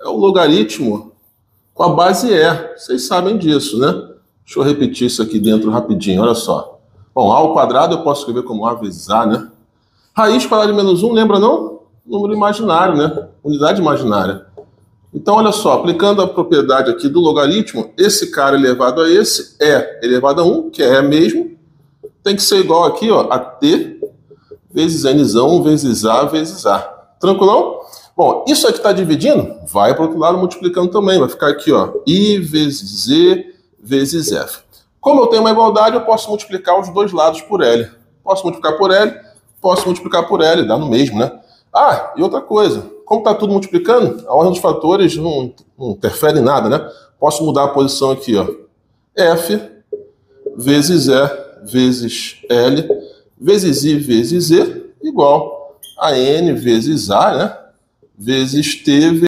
É o logaritmo com a base E. Vocês sabem disso, né? Deixa eu repetir isso aqui dentro rapidinho, olha só. Bom, A ao quadrado eu posso escrever como A vezes A, né? Raiz quadrada de menos 1, lembra não? Número imaginário, né? Unidade imaginária. Então, olha só, aplicando a propriedade aqui do logaritmo, esse cara elevado a esse é elevado a 1, que é mesmo, tem que ser igual aqui ó, a t vezes n1 vezes a vezes a. Tranquilão? Bom, isso aqui está dividindo? Vai para o outro lado multiplicando também. Vai ficar aqui, ó, i vezes z vezes f. Como eu tenho uma igualdade, eu posso multiplicar os dois lados por L. Posso multiplicar por L, posso multiplicar por L, dá no mesmo, né? Ah, e outra coisa, como está tudo multiplicando, a ordem dos fatores não, não interfere em nada, né? Posso mudar a posição aqui, ó. F vezes E vezes L vezes I vezes Z igual a N vezes A, né? Vezes T